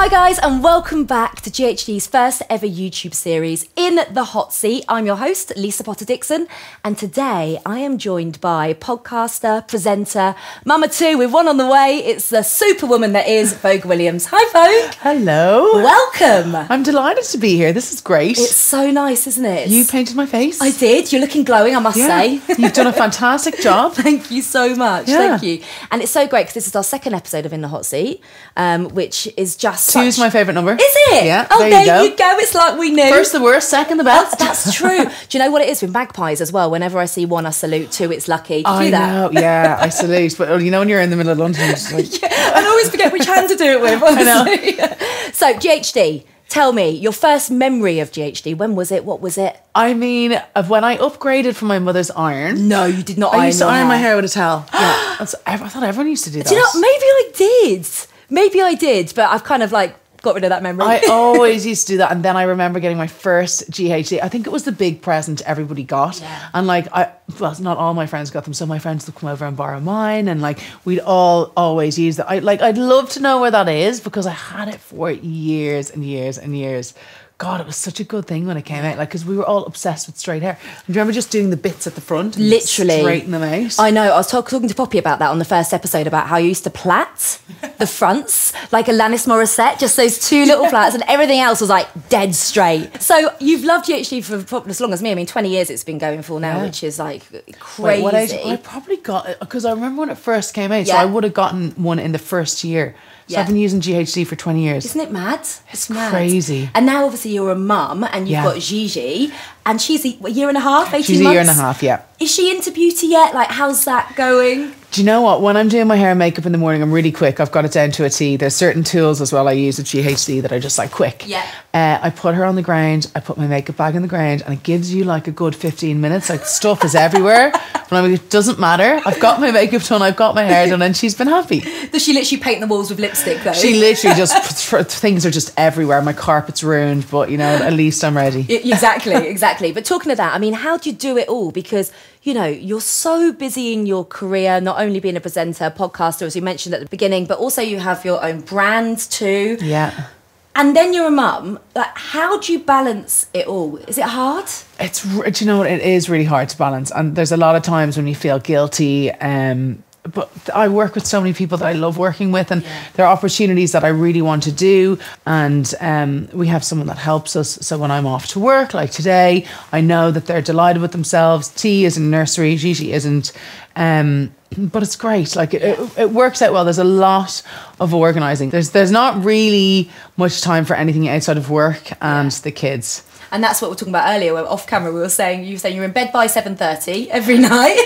Hi, guys, and welcome back to GHD's first ever YouTube series, In the Hot Seat. I'm your host, Lisa Potter Dixon, and today I am joined by podcaster, presenter, Mama Two, with one on the way. It's the superwoman that is Vogue Williams. Hi, Vogue. Hello. Welcome. I'm delighted to be here. This is great. It's so nice, isn't it? you painted my face. I did. You're looking glowing, I must Yeah. say. You've done a fantastic job. Thank you so much. Yeah. Thank you. And it's so great because this is our second episode of In the Hot Seat, um, which is just Two's such- my favourite number. Is it? Yeah. Oh, there, there, you go. It's like we knew. First the worst, second the Oh, best. that's true. Do you know what it is with magpies as well? Whenever I see one, I salute. Two, it's lucky. Do you I do that? know. Yeah, I salute. But oh, you know when you're in the middle of London, it's like, I always forget which hand to do it with. Honestly. so GHD, tell me your first memory of GHD. When was it? What was it? I mean, of when I upgraded from my mother's iron. No, you did not. I iron used to iron my hair with a towel. Yeah, I thought everyone used to do that. Do you know? Maybe I did. Maybe I did, but I've kind of like got rid of that memory. I always used to do that, and then I remember getting my first GHD. I think it was the big present everybody got, Yeah. and like I, well, not all my friends got them. So my friends would come over and borrow mine, and like we'd all always use that. I like I'd love to know where that is because I had it for years and years and years. God, it was such a good thing when it came out, like because we were all obsessed with straight hair. And do you remember just doing the bits at the front, and Literally. straighten them out? I know. I was talk- talking to Poppy about that on the first episode about how you used to plait the fronts like a Alanis Morissette, just those two little plaits, and everything else was like dead straight. So you've loved GHD for probably as long as me. I mean, 20 years it's been going for now, Yeah. which is like crazy. Wait, what age? I probably got it because I remember when it first came out. yeah. So I would have gotten one in the first year. So Yeah. I've been using GHD for twenty years. Isn't it mad? It's mad. crazy. And now obviously you're a mum and you've Yeah. got Gigi and she's a, a year and a half, 18 She's a months. year and a half, yeah. Is she into beauty yet? Like, how's that going? Do you know what? When I'm doing my hair and makeup in the morning, I'm really quick. I've got it down to a T. There's certain tools as well I use with GHD that are just like quick. Yeah. Uh, I put her on the ground. I put my makeup bag on the ground, and it gives you like a good 15 minutes. Like stuff is everywhere, but I'm like, it doesn't matter. I've got my makeup done. I've got my hair done, and she's been happy. Does she literally paint the walls with lipstick though? She literally just things are just everywhere. My carpet's ruined, but you know, at least I'm ready. Exactly, exactly. But talking of that, I mean, how do you do it all? Because you know you're so busy in your career, not only being a presenter, podcaster, as you mentioned at the beginning, but also you have your own brand too. Yeah. And then you're a mum. Like, how do you balance it all? Is it hard? It's you know it is really hard to balance, and there's a lot of times when you feel guilty. Um, but I work with so many people that I love working with, and there are opportunities that I really want to do. And um, we have someone that helps us. So when I'm off to work, like today, I know that they're delighted with themselves. T is in nursery, Gigi isn't. Um, but it's great. Like it, it, it works out well. There's a lot of organizing. There's there's not really much time for anything outside of work and the kids. And that's what we we're talking about earlier. Where off camera, we were saying you were saying you're in bed by seven thirty every night.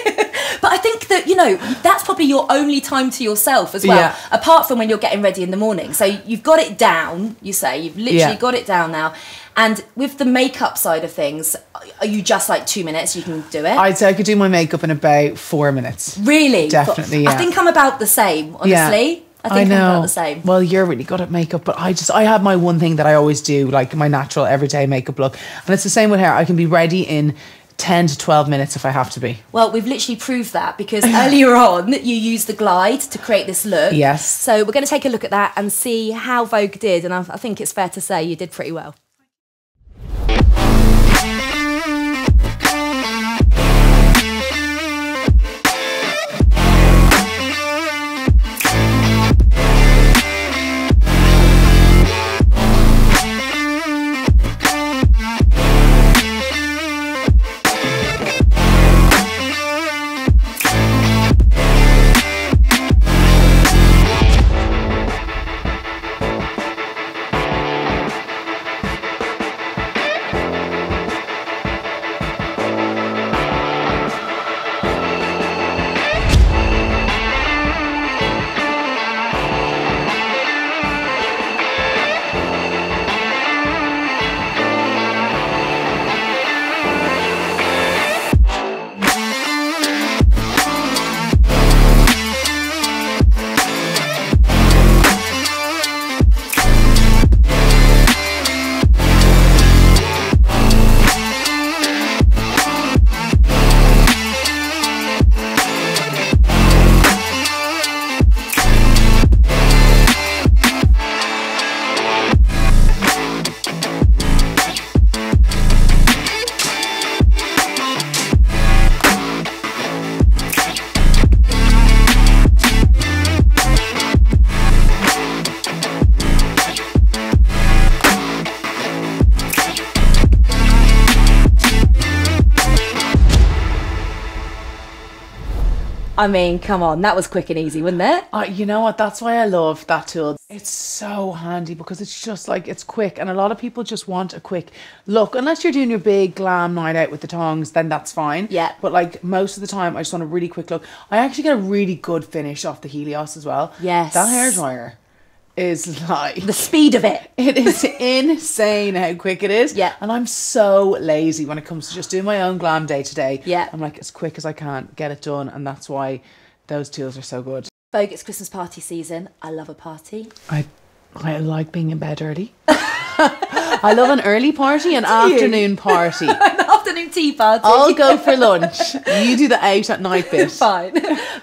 but I think that you know that's probably your only time to yourself as well, Yeah. apart from when you're getting ready in the morning. So you've got it down. You say you've literally Yeah. got it down now. And with the makeup side of things, are you just like two minutes? You can do it. I'd say I could do my makeup in about four minutes. really, Definitely, I think I'm about the same. Honestly, Yeah. I know. I'm about the same. Well, you're really good at makeup, but I just I have my one thing that I always do, like my natural everyday makeup look, and it's the same with hair. I can be ready in ten to twelve minutes if I have to be. Well, we've literally proved that because earlier on you used the glide to create this look. Yes. So we're going to take a look at that and see how Vogue did, and I, I think it's fair to say you did pretty well. I mean, come on, that was quick and easy, wasn't it? Uh, you know what? That's why I love that tool. It's so handy because it's just like it's quick, and a lot of people just want a quick look. Unless you're doing your big glam night out with the tongs, then that's fine. Yeah. But like most of the time, I just want a really quick look. I actually get a really good finish off the Helios as well. Yes. That hair dryer is like The speed of it. it is insane how quick it is. Yeah. And I'm so lazy when it comes to just doing my own glam day to day. Yeah. I'm like as quick as I can, get it done, and that's why those tools are so good. Vogue, it's Christmas party season. I love a party. I I like being in bed early. I love an early party, an you? afternoon party. An afternoon tea party. I'll go for lunch. You do the out at night bit. Fine.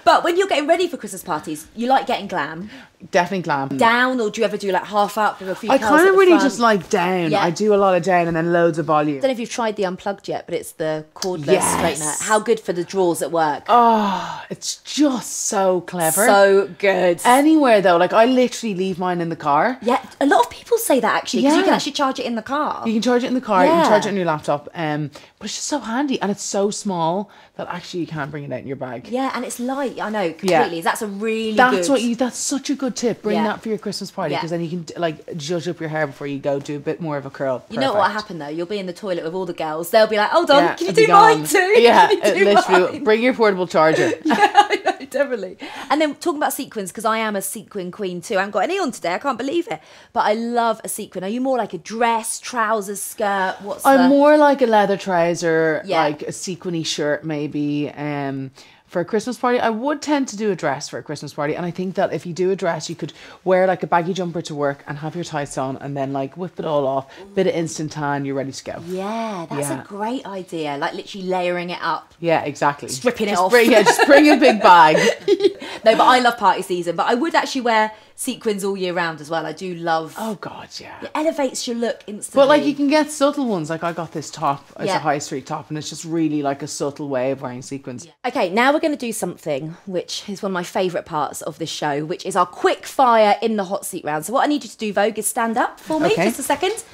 but when you're getting ready for Christmas parties, you like getting glam. Definitely glam. Down, or do you ever do like half up with a few I kind of really front? just like down. Yeah. I do a lot of down and then loads of volume. I don't know if you've tried the unplugged yet, but it's the cordless Yes. straightener. How good for the drawers at work. Oh, it's just so clever. so good. Anywhere though, like I literally leave mine in the car. yeah, a lot of people say that actually because you can actually charge it in the car. You can charge it in the car, you can charge it on your laptop. Um, but it's just so handy and it's so small that actually you can't bring it out in your bag. yeah, and it's light. I know Yeah. completely. That's a really That's good. what you. That's such a good tip. Bring Yeah. that for your Christmas party Yeah. because then you can like judge up your hair before you go. Do a bit more of a curl. You know what Perfect. happened though? You'll be in the toilet with all the girls. They'll be like, "Hold on, Yeah, can you do mine too? Yeah, Can you do literally. mine?" Bring your portable charger. I know, definitely. And then talking about sequins, because I am a sequin queen too. I haven't got any on today. I can't believe it. But I love a sequin. Are you more like a dress, trousers, skirt? What's I'm the... more like a leather trouser, Yeah. like a sequiny shirt, maybe. Um, for a Christmas party, I would tend to do a dress for a Christmas party, and I think that if you do a dress, you could wear like a baggy jumper to work and have your tights on, and then like whip it all off, bit of instant tan, you're ready to go. Yeah, that's Yeah. a great idea. Like literally layering it up. Yeah, exactly. Stripping it off. Bring, yeah, just bring a big bag. No, but I love party season. But I would actually wear sequins all year round as well. I do love. Oh God, yeah. It elevates your look instantly. But like you can get subtle ones. Like I got this top, it's Yeah. a high street top, and it's just really like a subtle way of wearing sequins. Okay, now we're going to do something which is one of my favourite parts of this show, which is our quick fire in the hot seat round. So what I need you to do, Vogue, is stand up for me Okay. just a second,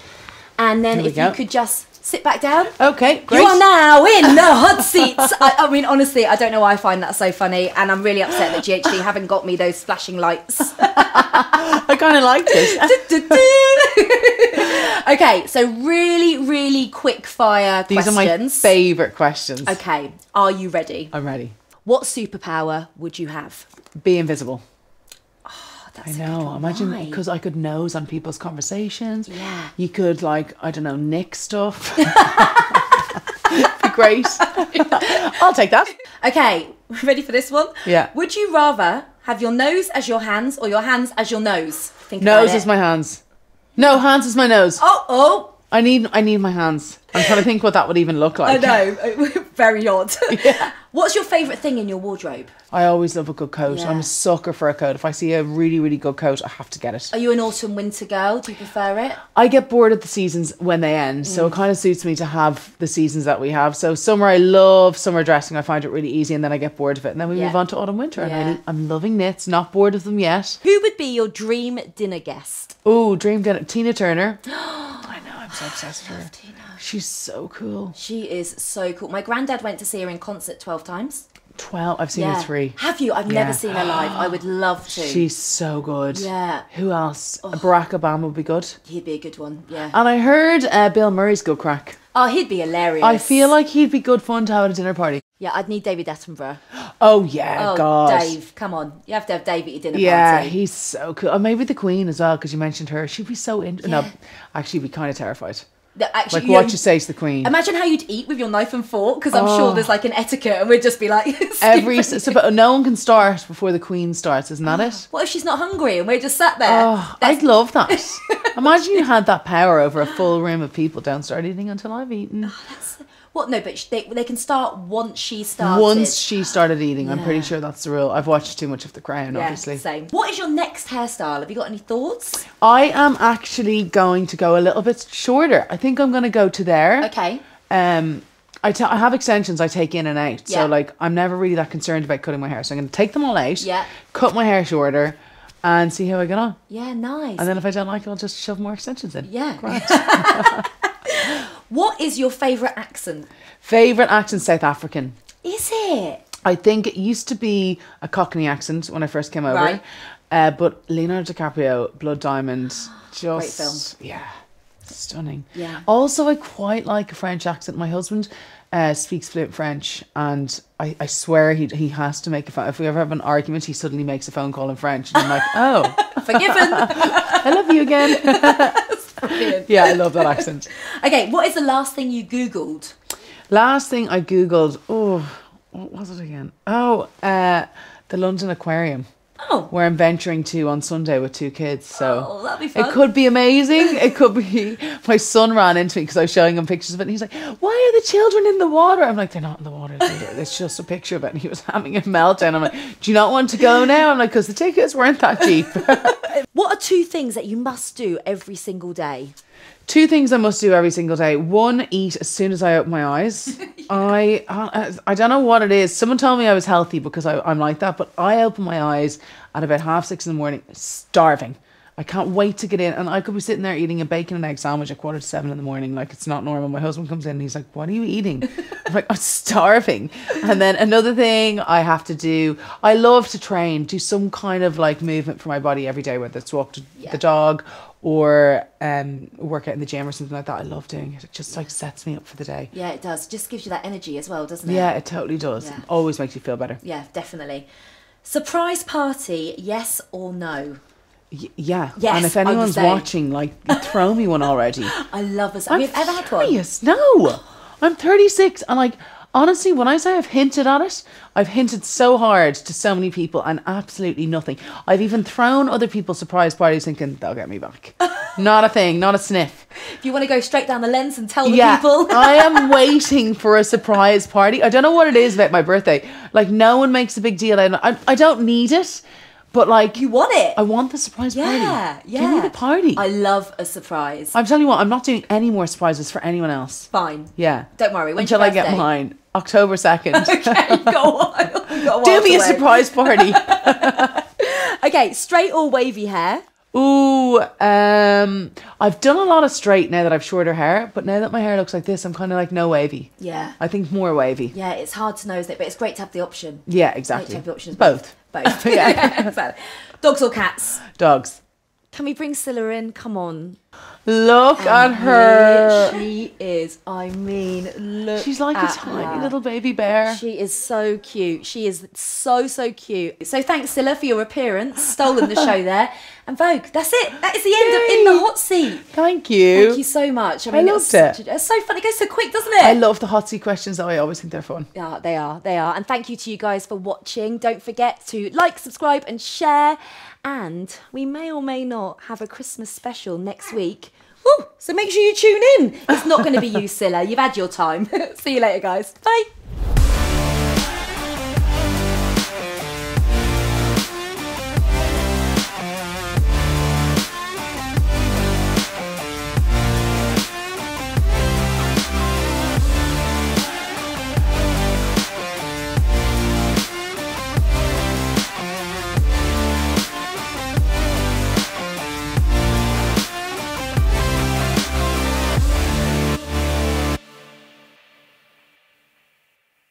and then if you could just sit back down. Okay, great. You are now in the hot seats. I, I mean, honestly, I don't know why I find that so funny, and I'm really upset that GHD haven't got me those flashing lights. I kind of liked it. okay, so really, really quick fire These questions. are my favorite questions. Okay, are you ready? I'm ready. What superpower would you have? Be invisible. That's I know. Imagine because I could nose on people's conversations. Yeah. You could like I don't know nick stuff. Be great. I'll take that. Okay, ready for this one? Yeah. Would you rather have your nose as your hands or your hands as your nose? Think Nose is my hands. No, hands is my nose. Oh, oh, I need I need my hands. I'm trying to think what that would even look like. I know. Very odd. Yeah. What's your favourite thing in your wardrobe? I always love a good coat. I'm a sucker for a coat. If I see a really, really good coat, I have to get it. Are you an autumn winter girl? Do you prefer it? I get bored of the seasons when they end, so it Mm. kind of suits me to have the seasons that we have. So summer, I love summer dressing. I find it really easy, and then I get bored of it, and then we Yeah. move on to autumn, winter. And Yeah. I, I'm loving knits. Not bored of them yet. Who would be your dream dinner guest? Oh, dream dinner. Tina Turner. So obsessed with her. She's so cool. She is so cool. My granddad went to see her in concert 12 times. Twelve. I've seen her three. Have you? I've Yeah. never seen her live. I would love to. She's so good. Yeah. Who else? Barack Obama would be good. He'd be a good one. Yeah. And I heard uh, Bill Murray's good crack. Oh, he'd be hilarious. I feel like he'd be good fun to have at a dinner party. Yeah, I'd need David Attenborough. Oh yeah, Oh, God. Dave, come on. You have to have Dave at your dinner Yeah, party. he's so cool. Or maybe the Queen as well, because you mentioned her. She'd be so in. No, Yeah. actually, be kind of terrified. The- Actually, Like you what know, you say to the Queen. Imagine how you'd eat with your knife and fork, because I'm sure oh. there's like an etiquette, and we'd just be like, Every so, but no one can start before the Queen starts, isn't that oh, it? What if she's not hungry and we're just sat there? Oh, I'd love that. Imagine you had that power over a full room of people. Don't start eating until I've eaten. Oh, What? No, but they, they can start once she started. Once she started eating, I'm pretty sure that's the rule. I've watched too much of The Crown, yeah, obviously. Same. What is your next hairstyle? Have you got any thoughts? I am actually going to go a little bit shorter. I think I'm going to go to there. Okay. Um, I I have extensions I take in and out. Yeah. So, like, I'm never really that concerned about cutting my hair. So, I'm going to take them all out, Yeah. cut my hair shorter, and see how I get on. Yeah, nice. And then if I don't like it, I'll just shove more extensions in. yeah. What is your favourite accent? Favorite accent South African. Is it? I think it used to be a Cockney accent when I first came over. Right. Uh, but Leonardo DiCaprio, Blood Diamond, just film. yeah, stunning. Yeah. Also, I quite like a French accent. My husband uh, speaks fluent French, and I, I swear he he has to make a phone. If we ever have an argument, he suddenly makes a phone call in French, and I'm like, oh, Forgiven. I love you again. Brilliant. yeah, I love that accent. Okay, what is the last thing you Googled? Last thing I googled. Oh, what was it again? Oh, uh, the London Aquarium. Oh, where I'm venturing to on Sunday with two kids. So Oh, that'd be fun. it could be amazing. It could be. My son ran into me because I was showing him pictures of it, and he's like, "Why are the children in the water?" I'm like, "They're not in the water. It's just a picture of it." And he was having a meltdown. I'm like, "Do you not want to go now?" I'm like, "Because the tickets weren't that cheap." what are two things that you must do every single day? Two things I must do every single day. One, eat as soon as I open my eyes. I, I I don't know what it is. Someone told me I was healthy because I, I'm like that, but I open my eyes at about half six in the morning, starving. I can't wait to get in, and I could be sitting there eating a bacon and egg sandwich at quarter to seven in the morning, like it's not normal. My husband comes in and he's like, "What are you eating?" I'm like, "I'm starving." And then another thing I have to do, I love to train, do some kind of like movement for my body every day, whether it's walk to Yeah. the dog or um, work out in the gym or something like that. I love doing it. It just like sets me up for the day. Yeah, it does. Just gives you that energy as well, doesn't it? Yeah, it totally does. Yeah. Always makes you feel better. Yeah, definitely. Surprise party, yes or no? Y- yeah. Yes, and if anyone's watching, like, throw me one already. I love us. Have you ever had one? furious. No, I'm 36, and like honestly, when I say I've hinted at it, I've hinted so hard to so many people, and absolutely nothing. I've even thrown other people surprise parties, thinking they'll get me back. not a thing, not a sniff. If you want to go straight down the lens and tell the Yeah, people. I am waiting for a surprise party. I don't know what it is about my birthday. Like no one makes a big deal. it. I I don't need it, but like you want it. I want the surprise yeah, party. yeah. yeah. Give me the party. I love a surprise. I'm telling you what, I'm not doing any more surprises for anyone else. Fine. Yeah. Don't worry. When's Until I get mine. October 2nd. Okay, go on. got a while. You've got a Do me a surprise party. Okay, straight or wavy hair? Ooh, um, I've done a lot of straight now that I've shorter hair, but now that my hair looks like this, I'm kind of like no wavy. Yeah. I think more wavy. Yeah, it's hard to know, isn't it? But it's great to have the option. Yeah, Great exactly. to have the. Both. Both. Yeah. yeah. Dogs or cats? Dogs. Can we bring Cilla in? Come on. Look at her. She is. I mean, look. She's like a tiny her. little baby bear. She is so cute. She is so so cute. So thanks, Cilla, for your appearance. Stolen the show there. And Vogue, that's it. That is the end of In the Hot Seat. Thank you. Thank you so much. I I mean, loved it's, such it. a- it's so fun. It goes so quick, doesn't it? I love the hot seat questions though. I always think they're fun. Yeah, they are. They are. And thank you to you guys for watching. Don't forget to like, subscribe, and share. And we may or may not have a Christmas special next week. So make sure you tune in. It's not going to be you, Cilla. You've had your time. See you later, guys. Bye.